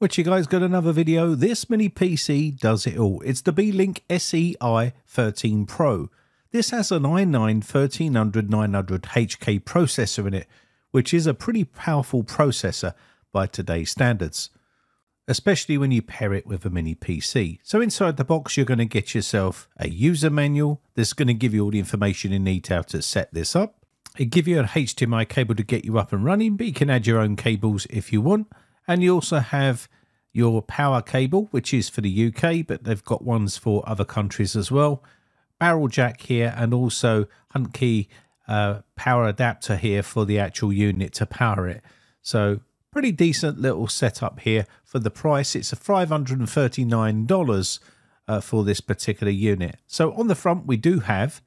What you guys got another video? This mini PC does it all. It's the Beelink SEI 13 Pro. This has an i9 13900-900HK processor in it, which is a pretty powerful processor by today's standards, especially when you pair it with a mini PC. So inside the box, you're going to get yourself a user manual. This is going to give you all the information you need how to set this up. It give you an HDMI cable to get you up and running, but you can add your own cables if you want and you also have your power cable, which is for the UK, but they've got ones for other countries as well. Barrel jack here, and also Hunt uh, power adapter here for the actual unit to power it. So pretty decent little setup here for the price. It's a $539 uh, for this particular unit. So on the front, we do have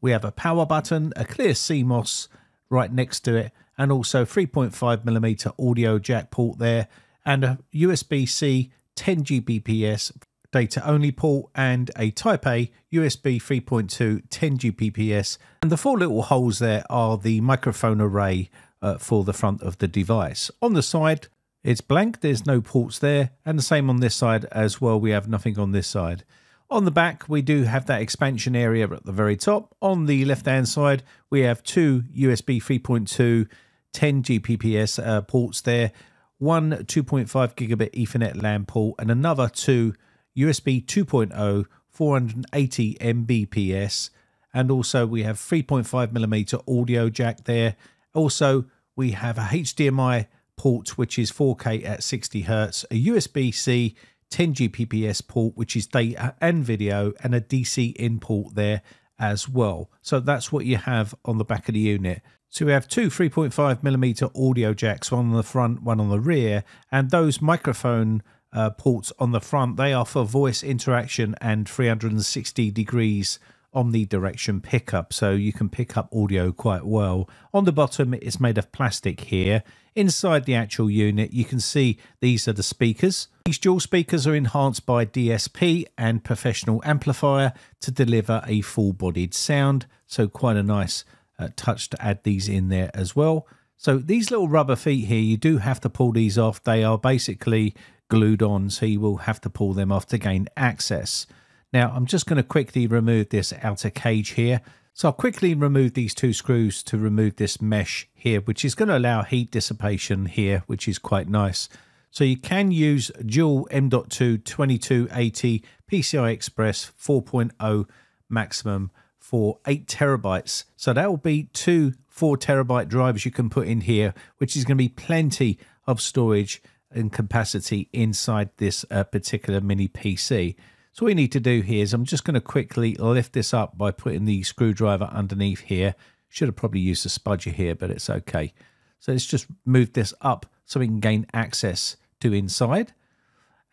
we have a power button, a clear CMOS right next to it, and also 3.5 millimeter audio jack port there and a USB-C 10 Gbps data only port and a Type A USB 3.2 10 Gbps and the four little holes there are the microphone array uh, for the front of the device. On the side it's blank, there's no ports there and the same on this side as well, we have nothing on this side. On the back, we do have that expansion area at the very top. On the left-hand side, we have two USB 3.2 10 Gbps uh, ports there, one 2.5 gigabit Ethernet LAN port, and another two USB 2.0 480 Mbps. And also, we have 3.5 millimeter audio jack there. Also, we have a HDMI port, which is 4K at 60 hertz, a USB C 10 Gbps port, which is data and video, and a DC in port there as well. So that's what you have on the back of the unit. So we have two 3.5 millimeter audio jacks, one on the front, one on the rear, and those microphone uh, ports on the front, they are for voice interaction and 360 degrees omnidirection pickup, so you can pick up audio quite well. On the bottom, it's made of plastic here. Inside the actual unit, you can see these are the speakers. These dual speakers are enhanced by DSP and professional amplifier to deliver a full-bodied sound, so quite a nice uh, touch to add these in there as well. So these little rubber feet here, you do have to pull these off. They are basically glued on, so you will have to pull them off to gain access. Now, I'm just going to quickly remove this outer cage here. So I'll quickly remove these two screws to remove this mesh here, which is going to allow heat dissipation here, which is quite nice. So you can use dual M.2 2280 PCI Express 4.0 maximum for 8 terabytes. So that will be two 4 terabyte drives you can put in here, which is going to be plenty of storage and capacity inside this uh, particular mini PC. So what we need to do here is I'm just going to quickly lift this up by putting the screwdriver underneath here. Should have probably used a spudger here, but it's okay. So let's just move this up so we can gain access to inside.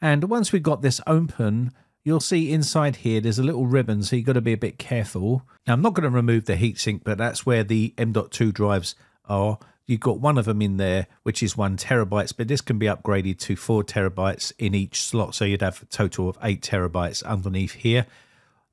And once we've got this open, you'll see inside here there's a little ribbon, so you've got to be a bit careful. Now, I'm not going to remove the heatsink, but that's where the M.2 drives are you've got one of them in there, which is one terabytes, but this can be upgraded to four terabytes in each slot. So you'd have a total of eight terabytes underneath here.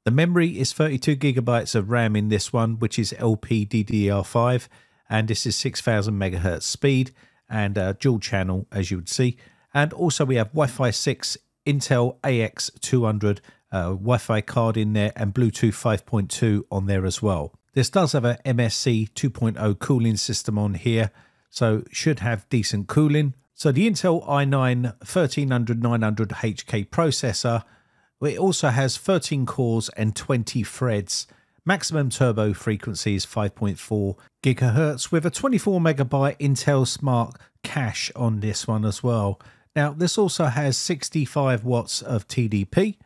The memory is 32 gigabytes of RAM in this one, which is LPDDR5, and this is 6000 megahertz speed and dual channel, as you would see. And also we have Wi-Fi 6, Intel AX200 uh, Wi-Fi card in there, and Bluetooth 5.2 on there as well. This does have a MSC 2.0 cooling system on here, so should have decent cooling. So the Intel i9 13900-900HK processor, it also has 13 cores and 20 threads. Maximum turbo frequency is 5.4 gigahertz with a 24 megabyte Intel Smart cache on this one as well. Now this also has 65 watts of TDP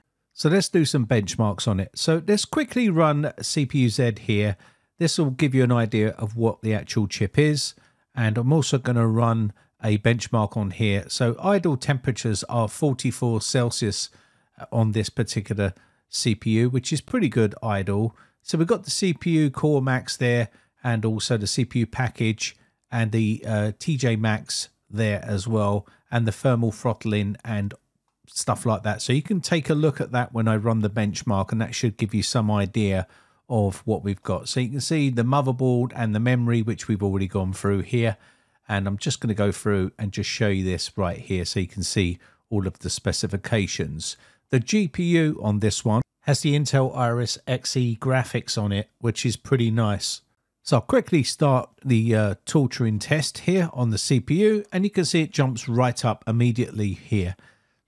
so let's do some benchmarks on it. So let's quickly run CPU-Z here. This will give you an idea of what the actual chip is. And I'm also going to run a benchmark on here. So idle temperatures are 44 Celsius on this particular CPU, which is pretty good idle. So we've got the CPU Core Max there and also the CPU package and the uh, TJ Max there as well and the thermal throttling and stuff like that. So you can take a look at that when I run the benchmark and that should give you some idea of what we've got. So you can see the motherboard and the memory, which we've already gone through here. And I'm just going to go through and just show you this right here so you can see all of the specifications. The GPU on this one has the Intel Iris Xe graphics on it, which is pretty nice. So I'll quickly start the uh, torturing test here on the CPU and you can see it jumps right up immediately here.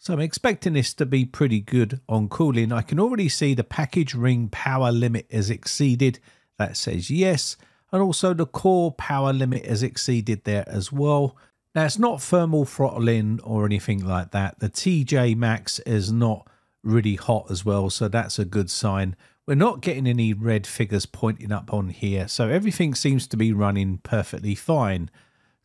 So I'm expecting this to be pretty good on cooling. I can already see the package ring power limit is exceeded. That says yes. And also the core power limit is exceeded there as well. Now it's not thermal throttling or anything like that. The TJ Max is not really hot as well. So that's a good sign. We're not getting any red figures pointing up on here. So everything seems to be running perfectly fine.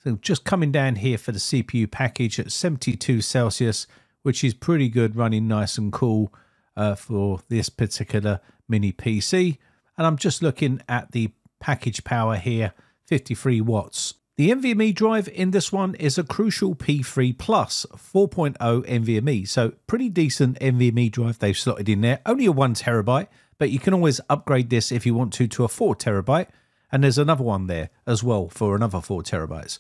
So just coming down here for the CPU package at 72 Celsius which is pretty good, running nice and cool uh, for this particular mini PC. And I'm just looking at the package power here, 53 watts. The NVMe drive in this one is a Crucial P3 Plus 4.0 NVMe, so pretty decent NVMe drive they've slotted in there. Only a one terabyte, but you can always upgrade this if you want to to a four terabyte. And there's another one there as well for another four terabytes.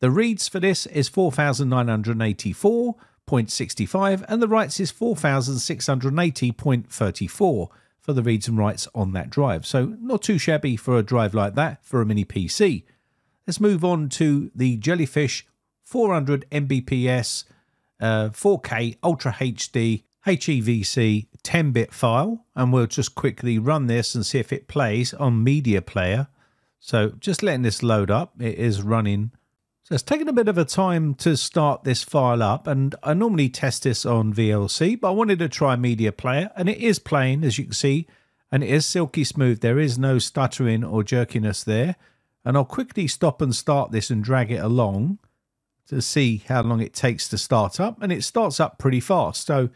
The reads for this is 4,984, 0.65 and the writes is 4680.34 for the reads and writes on that drive. So not too shabby for a drive like that for a mini PC. Let's move on to the Jellyfish 400 Mbps uh, 4K Ultra HD HEVC 10-bit file and we'll just quickly run this and see if it plays on media player. So just letting this load up, it is running so it's taken a bit of a time to start this file up and I normally test this on VLC, but I wanted to try Media Player and it is playing as you can see and it is silky smooth. There is no stuttering or jerkiness there. And I'll quickly stop and start this and drag it along to see how long it takes to start up and it starts up pretty fast. So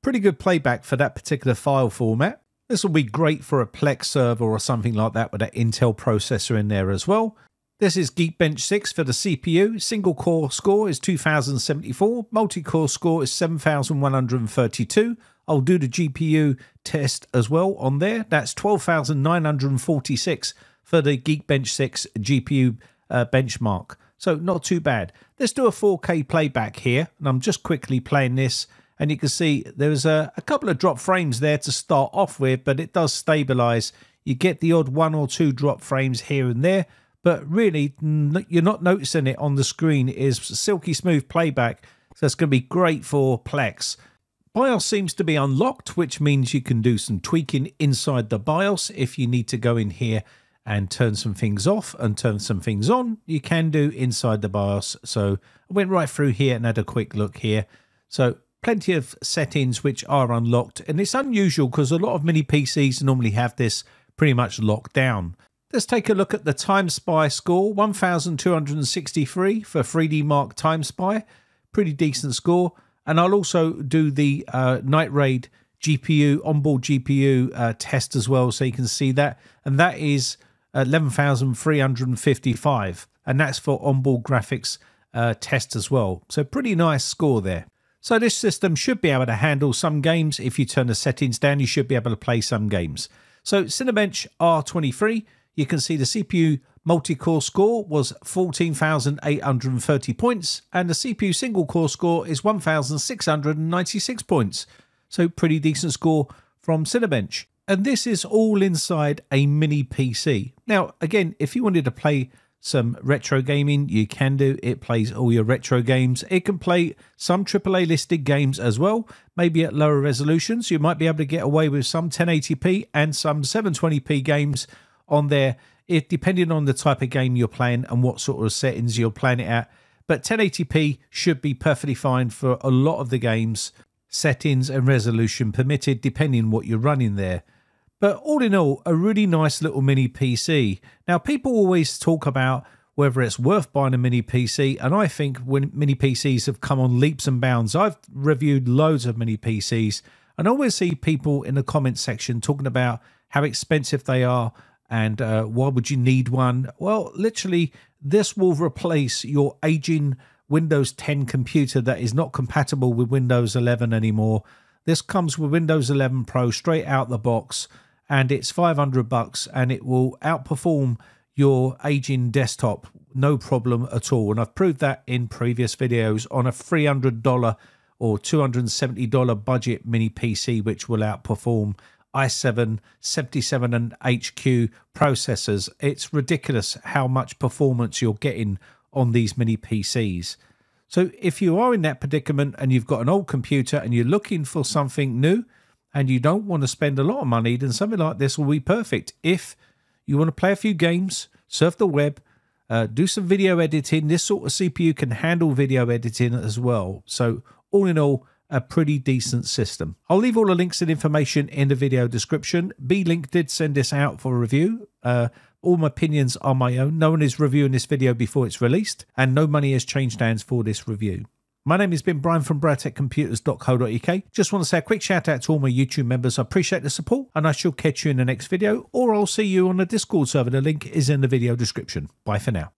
pretty good playback for that particular file format. This will be great for a Plex server or something like that with an Intel processor in there as well. This is Geekbench 6 for the CPU. Single core score is 2074. Multi-core score is 7132. I'll do the GPU test as well on there. That's 12,946 for the Geekbench 6 GPU uh, benchmark. So not too bad. Let's do a 4K playback here. And I'm just quickly playing this. And you can see there's a, a couple of drop frames there to start off with, but it does stabilize. You get the odd one or two drop frames here and there but really you're not noticing it on the screen. Is silky smooth playback, so it's going to be great for Plex. BIOS seems to be unlocked, which means you can do some tweaking inside the BIOS. If you need to go in here and turn some things off and turn some things on, you can do inside the BIOS. So I went right through here and had a quick look here. So plenty of settings which are unlocked, and it's unusual because a lot of mini PCs normally have this pretty much locked down. Let's take a look at the Time Spy score 1263 for 3D Mark Time Spy. Pretty decent score. And I'll also do the uh, Night Raid GPU, onboard GPU uh, test as well, so you can see that. And that is 11,355. And that's for onboard graphics uh, test as well. So pretty nice score there. So this system should be able to handle some games. If you turn the settings down, you should be able to play some games. So Cinebench R23 you can see the CPU multi-core score was 14,830 points and the CPU single core score is 1,696 points. So pretty decent score from Cinebench. And this is all inside a mini PC. Now, again, if you wanted to play some retro gaming, you can do. It plays all your retro games. It can play some AAA listed games as well, maybe at lower resolutions. You might be able to get away with some 1080p and some 720p games on there, if depending on the type of game you're playing and what sort of settings you're playing it at. But 1080p should be perfectly fine for a lot of the games, settings and resolution permitted, depending what you're running there. But all in all, a really nice little mini PC. Now, people always talk about whether it's worth buying a mini PC, and I think when mini PCs have come on leaps and bounds, I've reviewed loads of mini PCs, and I always see people in the comment section talking about how expensive they are and uh, why would you need one? Well, literally, this will replace your aging Windows 10 computer that is not compatible with Windows 11 anymore. This comes with Windows 11 Pro straight out the box, and it's 500 bucks, and it will outperform your aging desktop no problem at all. And I've proved that in previous videos on a $300 or $270 budget mini PC, which will outperform i7 77 and HQ processors. It's ridiculous how much performance you're getting on these mini PCs. So if you are in that predicament and you've got an old computer and you're looking for something new and you don't want to spend a lot of money, then something like this will be perfect. If you want to play a few games, surf the web, uh, do some video editing, this sort of CPU can handle video editing as well. So all in all, a pretty decent system. I'll leave all the links and information in the video description. Beelink did send this out for a review. Uh, all my opinions are my own. No one is reviewing this video before it's released, and no money has changed hands for this review. My name has been Brian from BritecComputers.co.uk. Just want to say a quick shout out to all my YouTube members. I appreciate the support, and I shall catch you in the next video, or I'll see you on the Discord server. The link is in the video description. Bye for now.